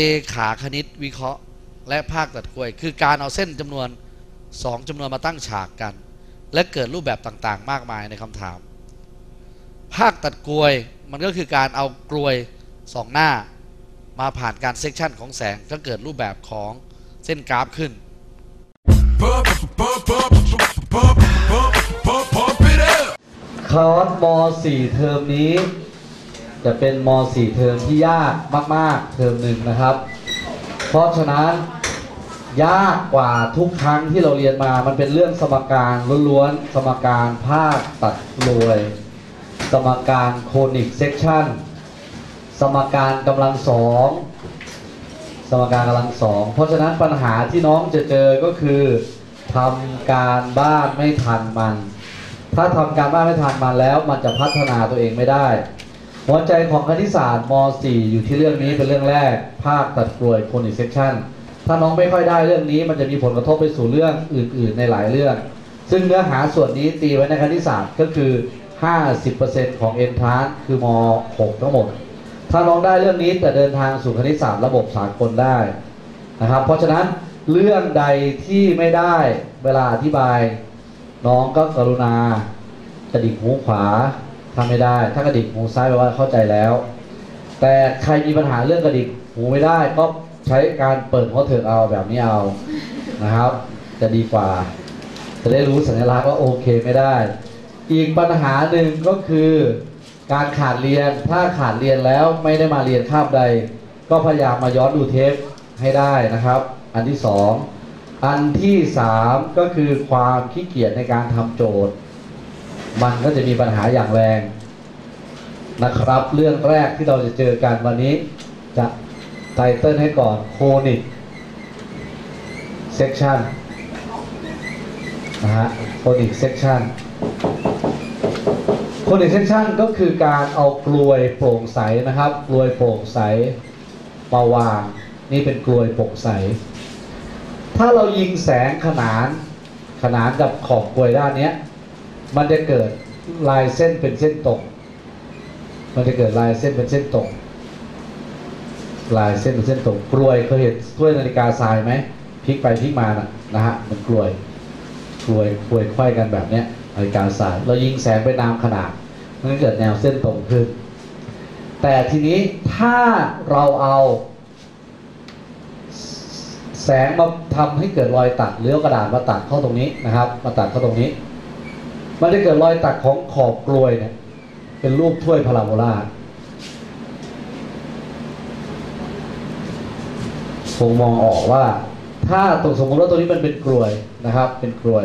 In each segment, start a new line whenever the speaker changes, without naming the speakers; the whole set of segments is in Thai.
เลขาคณิตวิเคราะห์และภาคตัดกรวย คือการเอาเส้นจำนวน 2จำนวนมาตั้งฉากกัน และเกิดรูปแบบต่างๆ มากมายในคำถาม ภาคตัดกรวยมันก็คือการเอากรวยสองหน้า มาผ่านการ section ของแสงก็เกิดรูปแบบของเส้นกราฟขึ้น
คอร์ส ม.4 เทอมนี้ จะเป็นม .4 เทอมที่ยากมาก ๆ เทอมหนึ่งนะครับ เพราะฉะนั้นยากกว่าทุกครั้งที่เราเรียนมา มันเป็นเรื่องสมการล้วนๆ สมการภาคตัดรวย สมการโคนิกเซกชันสมการกำลังสอง สมการกำลังสอง เพราะฉะนั้นปัญหาที่น้องจะเจอก็คือทำการบ้านไม่ทันมัน ถ้าทำการบ้านไม่ทันมันแล้ว มันจะพัฒนาตัวเองไม่ได้ หัวใจของคณิตศาสตร์ม .4 อยู่ที่เรื่องนี้เป็นเรื่องแรก ภาคตัดกลวยโคนิกเซกชันถ้าน้องไม่ค่อยได้เรื่องนี้มันจะมีผลกระทบไปสู่เรื่องอื่น ๆ ในหลายเรื่อง ซึ่งเนื้อหาส่วนนี้ตีไว้ในคณิตศาสตร์ก็คือ 50%ของเอ็นทานคือม .6 ทั้งหมด ถ้าน้องได้เรื่องนี้แต่เดินทางสู่คณิตศาสตร์ระบบสากลได้นะครับ เพราะฉะนั้นเรื่องใดที่ไม่ได้เวลาอธิบาย น้องก็กรุณากระดิกหูขวา ทำไม่ได้ ถ้ากระดิกหูซ้ายแปลว่าเข้าใจแล้ว แต่ใครมีปัญหาเรื่องกระดิกหูไม่ได้ก็ใช้การเปิดหัวเถิกเอาแบบนี้เอานะครับ จะดีกว่า จะได้รู้สัญลักษณ์ว่าโอเคไม่ได้ อีกปัญหาหนึ่งก็คือ การขาดเรียนถ้าขาดเรียนแล้วไม่ได้มาเรียนคาบใด ก็พยายามมาย้อนดูเทปให้ได้นะครับ อันที่สองอันที่สามก็คือความขี้เกียจในการทำโจทย์ มันก็จะมีปัญหาอย่างแรงนะครับ เรื่องแรกที่เราจะเจอกันวันนี้ จะไตเติ้ลให้ก่อนโคนิกเซ c ชันนะฮะโคนิกเซ c ชันโคนิกเซ c ชันก็คือการเอากลวยโปร่งใสนะครับกลวยโปร่งใสมาวางนี่เป็นกลวยโปร่งใส ถ้าเรายิงแสงขนานขนานกับขอบกลวยด้านนี้ มันจะเกิดลายเส้นเป็นเส้นตรงมันจะเกิดลายเส้นเป็นเส้นตรง ลายเส้นเป็นเส้นตรงกลวยเคยเห็นถ้วยนาฬิกาทรายไหมพลิกไปพลิกมานะนะฮะมันกลวยกลวยกลวยไขว้กันแบบเนี้ยนาฬิกาทรายเรายิงแสงไปตามขนาดมันเกิดแนวเส้นตรงขึ้น แต่ทีนี้ถ้าเราเอาแสงมาทำให้เกิดรอยตัดเลี้ยวกระดาษมาตัดเข้าตรงนี้นะครับ มาตัดเข้าตรงนี้ มันจะเกิดรอยตัดของขอบกลวยเนี่ยเป็นรูปถ้วยพาราโบลาคงมองออกว่า ถ้าตรงสมมติว่าตัวนี้มันเป็นกลวยนะครับ เป็นกลวย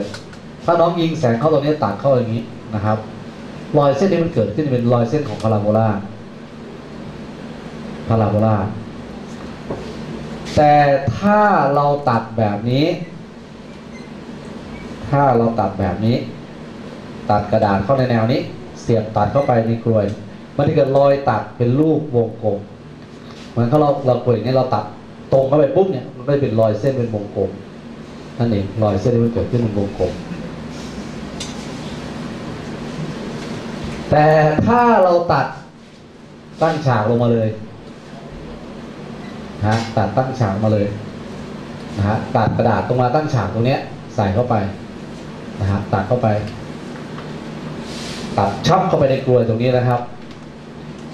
ถ้าน้องยิงแสงเข้าตรงนี้ตัดเข้าอย่างนี้นะครับรอยเส้นนี้มันเกิดขึ้นเป็นรอยเส้นของพาราโบลาพาราโบลาแต่ถ้าเราตัดแบบนี้ ถ้าเราตัดแบบนี้ ตัดกระดาษเข้าในแนวนี้ เสียบตัดเข้าไปในกลวย มันจะเกิดรอยตัดเป็นรูปวงกลมเหมือนเขาเราเรากลวยนี้เราตัดตรงเข้าไปปุ๊บเนี่ยมันก็จะเป็นรอยเส้นเป็นวงกลมนั่นเองรอยเส้นที่มันเกิดขึ้นเป็นวงกลม แต่ถ้าเราตัดตั้งฉากลงมาเลยนะฮะตัดตั้งฉากมาเลยนะฮะตัดกระดาษตรงมาตั้งฉากตรงเนี้ยใส่เข้าไปนะฮะตัดเข้าไป ตัดชับเข้าไปในกลวยตรงนี้นะครับ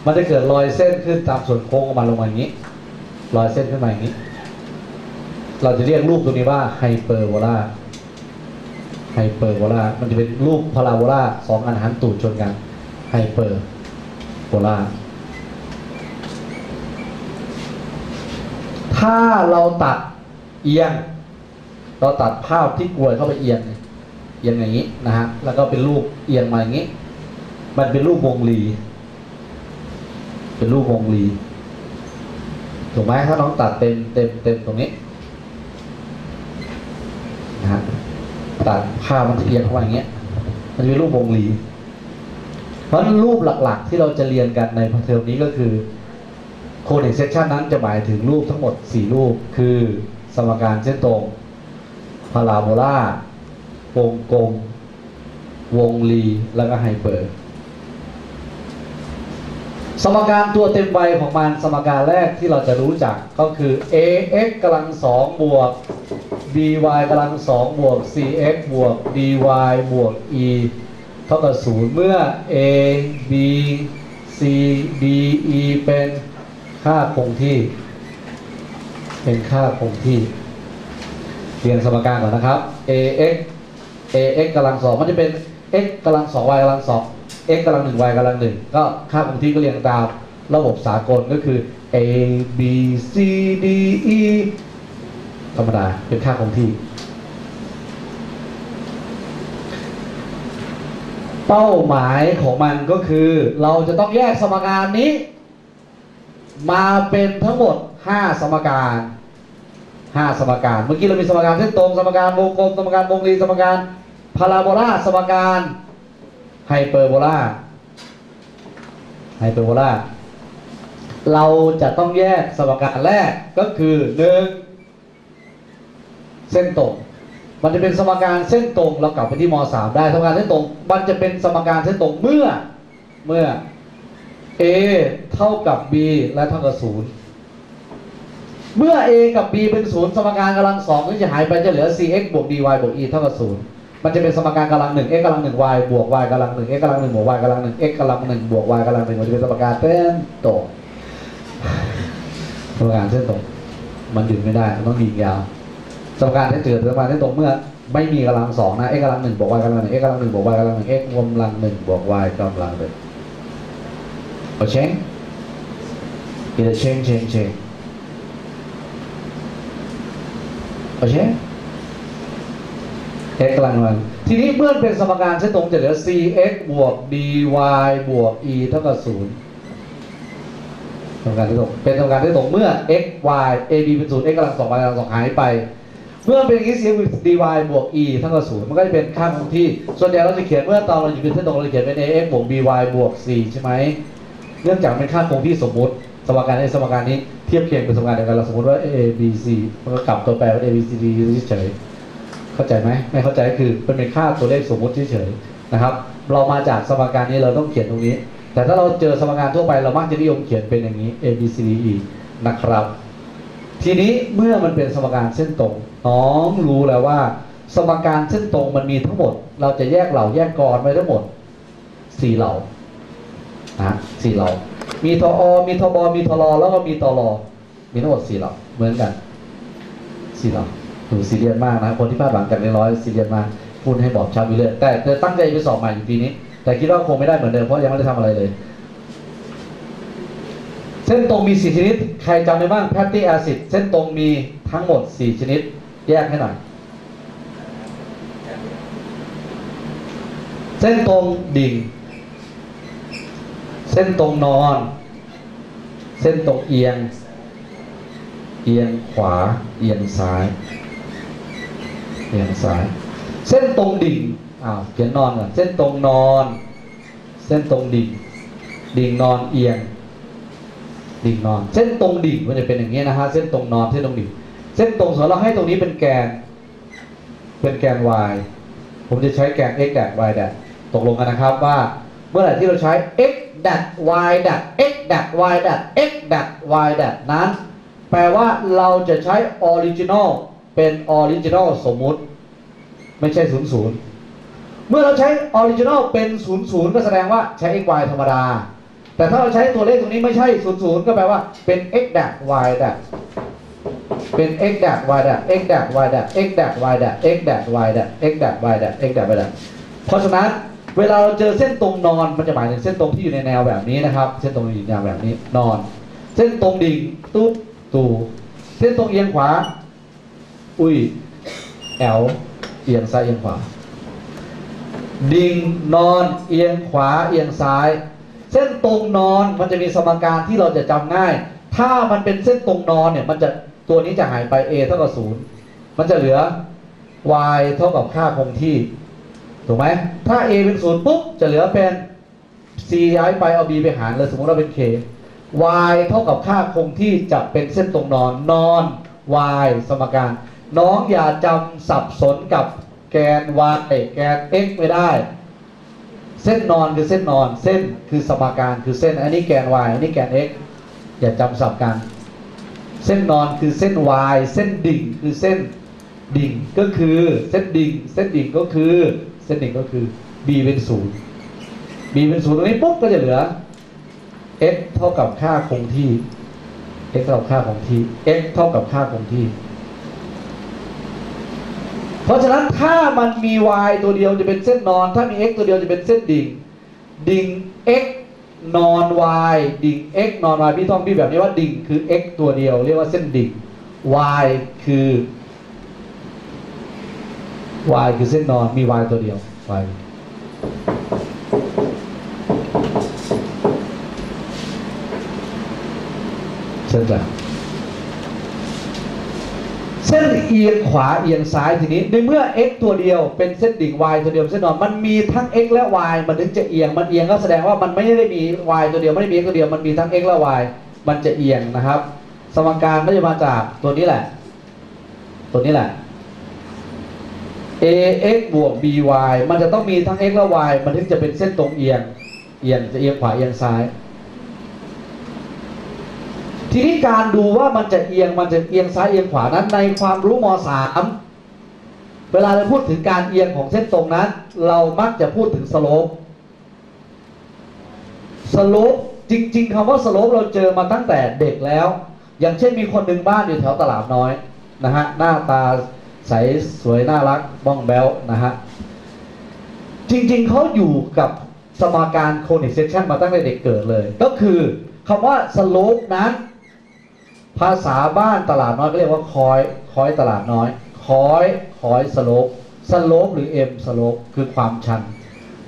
มันจะเกิดรอยเส้นขึ้นตามส่วนโค้งออกมาลงมาอย่างนี้ รอยเส้นขึ้นมาอย่างนี้ เราจะเรียกรูปตรงนี้ว่าไฮเปอร์โบลาไฮเปอร์โบลามันจะเป็นรูปพาราโบลาสองอันหันตูดชนกันไฮเปอร์โบลาถ้าเราตัดเอียง เราตัดภาพที่กรวยเข้าไปเอียงเอียงอย่างนี้นะฮะ แล้วก็เป็นรูปเอียงมาอย่างนี้ มันเป็นรูปวงรี เป็นรูปวงรี ถูกไหมถ้าน้องตัดเต็มเต็มเต็มตรงนี้นะฮะตัดภาพมันเอียงเข้ามาอย่างเงี้ย มันจะเป็นรูปวงรี เพราะนั้นรูปหลักๆ ที่เราจะเรียนกันในเทอมนี้ก็คือโคเดกเซชันนั้นจะหมายถึงรูปทั้งหมด 4 รูป คือสมการเส้นตรงพาราโบลาวงกลม วงรี แล้วก็ไฮเปอร์ สมการตัวเต็มใบของมันสมการแรกที่เราจะรู้จักก็คือ ax กำลังสองบวก by กำลังสองบวก cx บวก dy บวก e เท่ากับศูนย์เมื่อ a b c d e เป็นค่าคงที่ เป็นค่าคงที่ เรียนสมการก่อนนะครับ ax ax กำลังสองมันจะเป็น x กำลังสอง y กำลังสอง x กำลังหนึ่ง y กำลังหนึ่งก็ค่าคงที่ก็เรียงตามระบบสากลก็คือ a b c d e ธรรมดาเป็นค่าคงที่ เป้าหมายของมันก็คือ เราจะต้องแยกสมการนี้ มาเป็นทั้งหมด 5 สมการ5สมการ เมื่อกี้เรามีสมการเส้นตรง สมการวงกลม สมการวงรี สมการพาราโบลา สมการ ไฮเปอร์โบลาไฮเปอร์โบลาเราจะต้องแยกสมการแรกก็คือหนึ่งเส้นตรง มันจะเป็นสมการเส้นตรงเรากลับไปที่ม .3 ได้สมการเส้นตรง มันจะเป็นสมการเส้นตรงเมื่อเมื่อ a เท่ากับ b และเท่ากับศูนย์เมื่อ a กับ b เป็นศูนย์สมการกำลังสองก็จะหายไปจะเหลือ cx บวก dy บวก e เท่ากับศูนย์ มันจะเป็นสมการกำลังหนึ่ง x กำลังหนึ่ง y บวก y กำลังหนึ่ง x กำลังหนึ่งบวก y กำลังหนึ่ง x กำลังหนึ่งบวก y กำลังหนึ่งมันจะเป็นสมการเส้นตรงสมการเส้นตรงมันหยุดไม่ได้มันต้องยิงยาวสมการที่เจอสมการที่ตรงเมื่อไม่มีกำลังสองนะ x กำลังหนึ่งบวก y กำลังหนึ่ง x กำลังหนึ่งบวก y กำลังหนึ่ง x กำลังหนึ่งบวก y กำลังหนึ่งเอาเชงอีเดเชงเชงเชงเอเชง x กำลังมันทีนี้เมื่อเป็นสมการเส้นตรงจะเหลือ cx บวก dy บวก e เท่ากับศูนย์สมการที่ตรงเป็นสมการที่ตรงเมื่อ x y a b เป็นศูนย์ x กำลังสอง y กำลังสองหายไป เมื่อเป็นอย่างนี้ cx dy บวก e เท่ากับศูนย์มันก็จะเป็นค่าคงที่ ส่วนใหญ่เราจะเขียนเมื่อตอนเราอยู่เป็นเส้นตรงเราจะเขียนเป็น ax บวก by บวก c ใช่ไหมเนื่องจากเป็นค่าคงที่สมมติสมการในสมการนี้เทียบเคียงเป็นสมการเดียวกันเราสมมติว่า a b c มันก็กลับตัวแปรเป็น a b c d เฉยๆ เข้าใจไหมไม่เข้าใจคือมันเป็นค่าตัวเลขสมมติเฉยๆนะครับ เรามาจากสมการนี้เราต้องเขียนตรงนี้ แต่ถ้าเราเจอสมการทั่วไปเรามักจะนิยมเขียนเป็นอย่างนี้ a b c d e นะครับ ทีนี้เมื่อมันเป็นสมการเส้นตรงน้องรู้แล้วว่า สมการเส้นตรงมันมีทั้งหมด เราจะแยกเหล่าแยกกรไว้ทั้งหมดสี่เหล่านะสี่เหล่ามีทอมีทบมีทรแล้วก็มีตรมีทั้งหมดสี่เหล่าเหมือนกันสี่เหล่า หนูซีเรียสมากนะคนที่พลาดหวังจากในร้อยซีเรียสมากพูดให้บอกชาววิเลศแต่แต่ตั้งใจไปสอบใหม่อยู่ปีนี้ แต่คิดว่าคงไม่ได้เหมือนเดิมเพราะยังไม่ได้ทำอะไรเลย เส้นตรงมีสี่ชนิด ใครจำได้บ้างแพตตี้แอซิดเส้นตรงมีทั้งหมดสี่ชนิด แยกให้หน่อยเส้นตรงดิ่ง เส้นตรงนอน เส้นตรงเอียง เอียงขวา เอียงซ้าย เอียงซ้าย เส้นตรงดิ่งอ้าวเขียนนอนก่อนเส้นตรงนอน เส้นตรงดิ่งดิ่งนอนเอียง ดิ่งนอน เส้นตรงดิ่งมันจะเป็นอย่างนี้นะฮะเส้นตรงนอนเส้นตรงดิ่ง เส้นตรงสมมติเราให้ตรงนี้เป็นแกน เป็นแกน y ผมจะใช้แกน x แดด y แดดตกลงกันนะครับว่า เมื่อไหร่ที่เราใช้ x แดด y แดด x แดด y แดด x แดด y แดดนั้น แปลว่าเราจะใช้ original เป็น original สมมุติ ไม่ใช่00เมื่อเราใช้ original เป็น00ก็แสดงว่าใช้ x y ธรรมดา แต่ถ้าเราใช้ตัวเลขตรงนี้ไม่ใช่00ก็แปลว่าเป็น x แดด y แดดเป็น x แดด y แดด x แดด y แดด x แดด y แดด x แดด y แดด x แดด y แดด x แดด y แดดเพราะฉะนั้นเวลาเราเจอเส้นตรงนอนมันจะหมายถึงเส้นตรงที่อยู่ในแนวแบบนี้นะครับ เส้นตรงอยู่ในแนวแบบนี้นอน เส้นตรงดิ่งตุ๊บตูเส้นตรงเอียงขวา อุ้ยแอลเอียงซ้ายเอียงขวา ดิ่งนอนเอียงขวาเอียงซ้าย เส้นตรงนอนมันจะมีสมการที่เราจะจำง่าย ถ้ามันเป็นเส้นตรงนอนเนี่ยมันจะตัวนี้จะหายไป a เท่ากับศูนย์มันจะเหลือ y เท่ากับค่าคงที่ ถูกไหมถ้า a เป็นศูนย์ปุ๊บจะเหลือเป็น c ย้ายไปเอา b ไปหารเลยสมมติเราเป็น k y เท่ากับค่าคงที่จะเป็นเส้นตรงนอนนอน y สมการ น้องอย่าจำสับสนกับแกน y แกน x ไม่ได้ เส้นนอนคือเส้นนอน เส้นคือสมการคือเส้น อันนี้แกน y อันนี้แกน x อย่าจำสับกัน เส้นนอนคือเส้น y เส้นดิ่งคือเส้นดิ่งก็คือเส้นดิ่ง เส้นดิ่งก็คือ เส้นดิ่งก็คือ b เป็นศูนย์ b เป็นศูนย์ตรงนี้ปุ๊บก็จะเหลือ x เท่ากับค่าคงที่ x เท่ากับค่าคงที่ x เท่ากับค่าคงที่ เพราะฉะนั้นถ้ามันมี y ตัวเดียวจะเป็นเส้นนอน ถ้ามี x ตัวเดียวจะเป็นเส้นดิ่ง ดิ่ง x นอน y ดิ่ง x นอน y พี่ท่องพี่แบบนี้ว่าดิ่งคือ x ตัวเดียว เรียกว่าเส้นดิ่ง y คือ y คือเส้นนอนมี y ตัวเดียว y เส้นแบบเส้นเอียงขวาเอียงซ้ายทีนี้ในเมื่อ x ตัวเดียวเป็นเส้นดิ่ง y ตัวเดียวเส้นนอนมันมีทั้ง x และ y มันถึงจะเอียงมันเอียงก็แสดงว่ามันไม่ได้มี y ตัวเดียวไม่ได้มี x ตัวเดียวมันมีทั้ง x และ y มันจะเอียงนะครับ สมการก็จะมาจากตัวนี้แหละ ตัวนี้แหละ ax บวก by มันจะต้องมีทั้ง x และ y มันถึงจะเป็นเส้นตรงเอียงเอียงจะเอียงขวาเอียงซ้าย ทีนี้การดูว่ามันจะเอียงมันจะเอียงซ้ายเอียงขวานั้น ในความรู้ม .3 เวลาเราพูดถึงการเอียงของเส้นตรงนั้น เรามักจะพูดถึงสโลปสโลปจริง ๆคำว่าสโลปเราเจอมาตั้งแต่เด็กแล้ว อย่างเช่นมีคนหนึ่งบ้านอยู่แถวตลาดน้อยนะฮะหน้าตาใสสวยน่ารักบ้องแบ๊วนะฮะจริง ๆเขาอยู่กับสมการ conic section มาตั้งแต่เด็กเกิดเลย ก็คือคำว่า slope นั้น ภาษาบ้านตลาดน้อยก็เรียกว่าคอยคอยตลาดน้อยคอยคอย slope slope หรือ m slope คือความชัน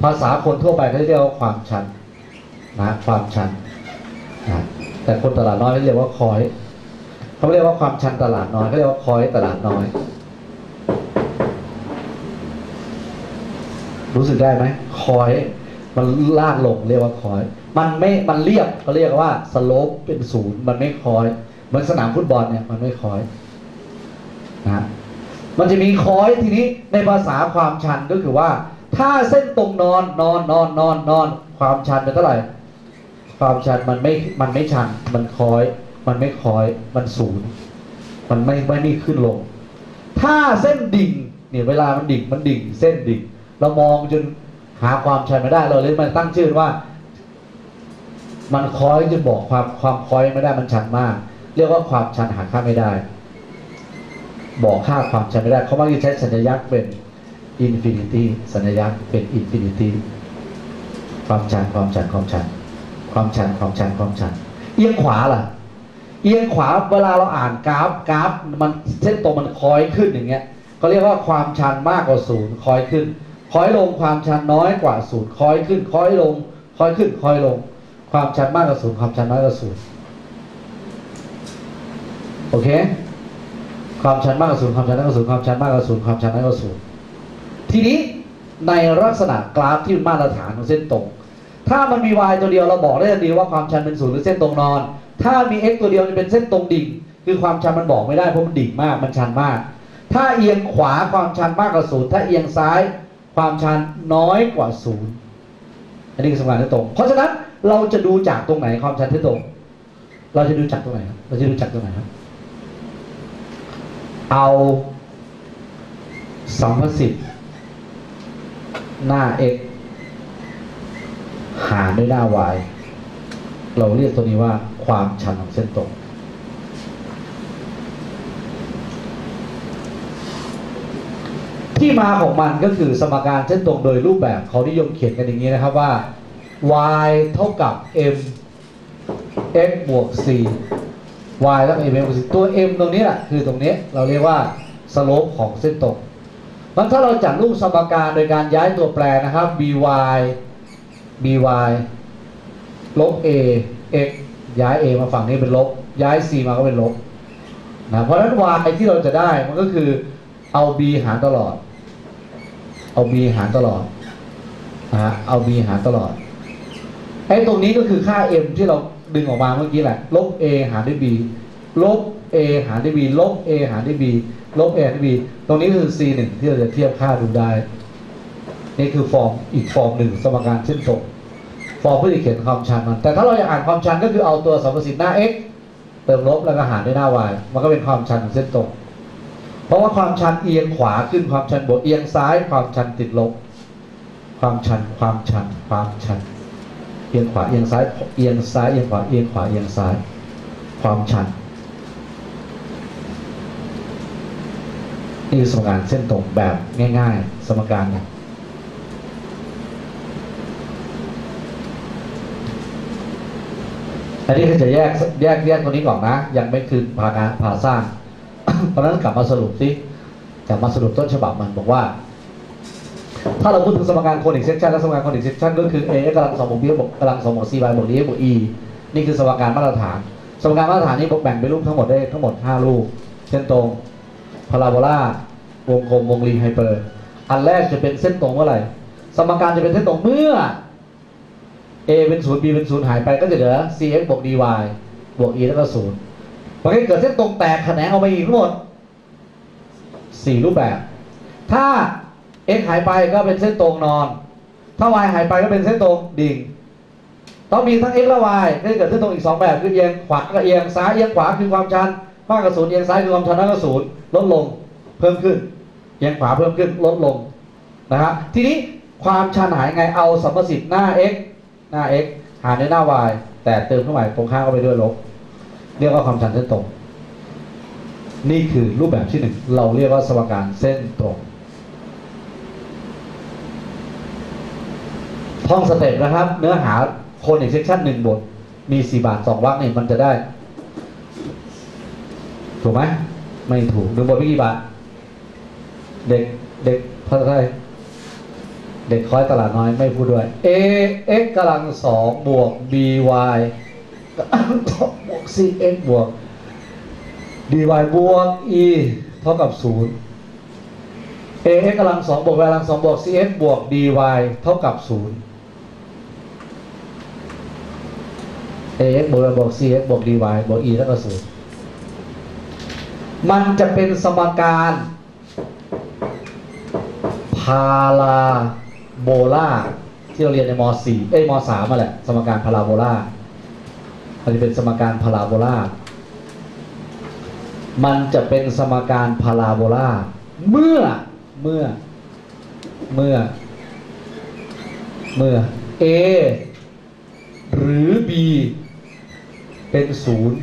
ภาษาคนทั่วไปเขาเรียกว่าความชันนะความชันนะแต่คนตลาดน้อยเขาเรียกว่าคอยเขาเรียกว่าความชันตลาดน้อยเขาเรียกว่าคอยตลาดน้อย รู้สึกได้ไหมคอยมันลากลงเรียกว่าคอย มันไม่มันเรียบเขาเรียกว่าสโลปเป็นศูนย์มันไม่คอย เหมือนสนามฟุตบอลเนี่ยมันไม่คอยนะมันจะมีคอยทีนี้ในภาษาความชันก็คือว่า ถ้าเส้นตรงนอนนอนนอนนอนนอน ความชันเป็นเท่าไหร่ ความชันมันไม่มันไม่ชัน มันคอย มันไม่คอย มันศูนย์มันไม่ไม่มีขึ้นลง ถ้าเส้นดิ่งเนี่ยเวลามันดิ่งมันดิ่ง เส้นดิ่ง เรามองจนหาความชันไม่ได้เราเลยมาตั้งชื่อว่า มันคอยจนบอกความความคอยไม่ได้มันชันมาก เรียกว่าความชันหาค่าไม่ได้ บอกค่าความชันไม่ได้ เขามักจะใช้สัญลักษณ์เป็น infinity สัญลักษณ์เป็น infinity ความชันความชันความชัน ความชันความชันความชัน เอียงขวาล่ะ เอียงขวาเวลาเราอ่านกราฟกราฟมันเส้นตรงมันคอยขึ้นอย่างเงี้ยเขาเรียกว่าความชันมากกว่าศูนย์คอยขึ้นคอยลงความชันน้อยกว่าศูนย์คอยขึ้นคอยลงคอยขึ้นคอยลง ความชันมากกว่าศูนย์ความชันน้อยกว่าศูนย์ โอเค ความชันมากกว่าศูนย์ความชันน้อยกว่าศูนย์ความชันมากกว่าศูนย์ความชันน้อยกว่าศูนย์ทีนี้ในลักษณะกราฟที่มาตรฐานของเส้นตรง ถ้ามันมี y ตัวเดียวเราบอกได้ทันทีว่าความชันเป็นศูนย์หรือเส้นตรงนอน ถ้ามี x ตัวเดียวจะเป็นเส้นตรงดิ่ง คือความชันมันบอกไม่ได้เพราะมันดิ่งมากมันชันมาก ถ้าเอียงขวาความชันมากกว่าศูนย์ถ้าเอียงซ้ายความชันน้อยกว่าศูนย์อันนี้คือสมการที่ตรง เพราะฉะนั้นเราจะดูจากตรงไหนความชันเที่ตรง เราจะดูจากตรงไหนครับ เราจะดูจากตรงไหนครับ เอาสัมพสิทธิ์หน้า x หารด้วยหน้า y เราเรียกตัวนี้ว่าความชันของเส้นตรง ที่มาของมันก็คือสมการเส้นตรงโดยรูปแบบเขานิยมเขียนกันอย่างนี้นะครับว่า y เท่ากับ m x บวก c y แล้วก็ m x บวก c ตัว m ตรงนี้แหละคือตรงนี้เราเรียกว่าสโลปของเส้นตรงมันถ้าเราจัดรูปสมการโดยการย้ายตัวแปรนะครับ by by ลบ a x ย้าย a มาฝั่งนี้เป็นลบ ย้าย c มาก็เป็นลบนะเพราะฉะนั้น y ที่เราจะได้มันก็คือเอา b หารตลอด เอา b หารตลอดนะฮะเอา b หารตลอดไอ้ตรงนี้ก็คือค่า m ที่เรา ดึงออกมาเมื่อกี้แหละ ลบ a หารด้วย b ลบ a หารด้วย b ลบ a หารด้วย b ลบ a หารด้วย b ตรงนี้คือ c 1ที่เราจะเทียบค่าดูได้ นี่คือฟอร์มอีกฟอร์มหนึ่งสมการเส้นตรงฟอร์มเพื่อจะเขียนความชันมัน แต่ถ้าเราอยากอ่านความชันก็คือเอาตัวสัมประสิทธิ์หน้า x เติมลบแล้วก็หารด้วยหน้า y มันก็เป็นความชันของเส้นตรง เพราะว่าความชันเอียงขวาขึ้นความชันบวกเอียงซ้าย ความชันติดลบ ความชันความชันความชัน เอียงขวาเอียงซ้ายเอียงซ้ายเอียงขวาเอียงขวาเอียงซ้าย ความชันนี่คือสมการเส้นตรงแบบง่าย ๆ สมการเนี่ยอันนี้คือจะแยกแยกแยกตัวนี้ก่อนนะ ยังไม่คือพางานพาสร้างเพราะนั้นกลับมาสรุปสิกลับมาสรุปต้นฉบับมันบอกว่า ถ้าเราพูดถึงสมการ conic section และสมการ conic section ก็คือ a กำลังสองบวก b บวกกำลังสองบวก c y บวก d บวก e นี่คือสมการมาตรฐาน สมการมาตรฐานนี้แบ่งเป็นรูปทั้งหมดได้ทั้งหมด 5 รูป เส้นตรงพาราโบลาวงกลมวงรีไฮเปอร์ อันแรกจะเป็นเส้นตรงเมื่อไหร่ สมการจะเป็นเส้นตรงเมื่อ a เป็นศูนย์ b เป็นศูนย์หายไปก็จะเหลือ cx บวก dy บวก e แล้วก็ศูนย์มันก็เกิดเส้นตรงแตกแขนงออกมาอีกทั้งหมด 4 รูปแบบ ถ้า x หายไปก็เป็นเส้นตรงนอน ถ้า y หายไปก็เป็นเส้นตรงดิ่ง ต้องมีทั้ง x และ y ก็จะเกิดเส้นตรงอีก 2 แบบคือเอียงขวากับเอียงซ้ายเอียงขวาคือความชันมากกับศูนย์เอียงซ้ายคือความชันมากกับศูนย์ลดลงเพิ่มขึ้น เอียงขวาเพิ่มขึ้นลดลงนะฮะทีนี้ความชันหาไงเอาสัมประสิทธิ์หน้า x หน้า x หารด้วยหน้า y แต่เติมเข้าไปตรงข้างเข้าไปด้วยลบเรียกว่าความชันเส้นตรง นี่คือรูปแบบที่หนึ่งเราเรียกว่าสมการเส้นตรง ท่อง step นะครับ เนื้อหา conic section หนึ่งบท มีสี่บาทสองวรรคนี่มันจะได้ ถูกไหมไม่ถูกหนึ่งบทไม่กี่บาท เด็กเด็กภาษาไทยเด็กคอยตลาดน้อยไม่พูดด้วย a x กำลังสองบวก b y บวก c x บวก d y บวก e เท่ากับศูนย์ a x กำลังสองบวก y กำลังสองบวก c x บวก d y เท่ากับศูนย์ a x บวกบวก c x บวก d y บวก e เท่ากับศูนย์มันจะเป็นสมการพาราโบลาที่เราเรียนในม .4 เอ้ยม .3 มาแหละสมการพาราโบลามันจะเป็นสมการพาราโบลามันจะเป็นสมการพาราโบลาเมื่อเมื่อเมื่อ เมื่อ a หรือ b เป็นศูนย์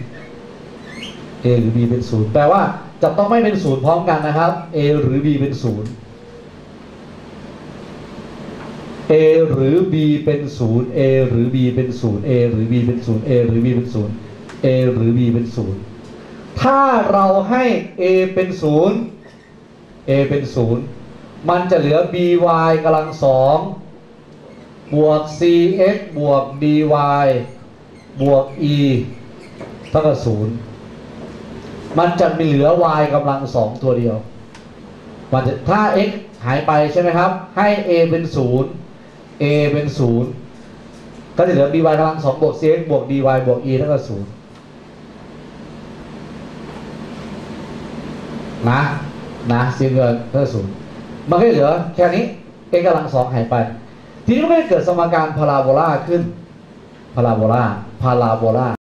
a หรือ b เป็นศูนย์แปลว่าจะต้องไม่เป็นศูนย์พร้อมกันนะครับ a หรือ b เป็นศูนย์ a หรือ b เป็นศูนย์ a หรือ b เป็นศูนย์ a หรือ b เป็นศูนย์ a หรือ b เป็นศูนย์ a หรือ b เป็นศูนย์ถ้าเราให้ a เป็นศูนย์ a เป็นศูนย์มันจะเหลือ by กำลังสองบวก cx บวก dy บวก e เท่ากับศูนย์มันจะมีเหลือ y กำลังสองตัวเดียว มันจะถ้า x หายไปใช่ไหมครับ ให้ a เป็นศูนย์ a เป็นศูนย์ก็จะเหลือ by กำลังสองบวก cx บวก dy บวก e เท่ากับศูนย์นะนะซีเกินเท่ากับศูนย์มันก็เหลือแค่นี้ x กำลังสองหายไป ทีนี้มันก็จะเกิดสมการพาราโบลาขึ้นพาราโบลาพาราโบลา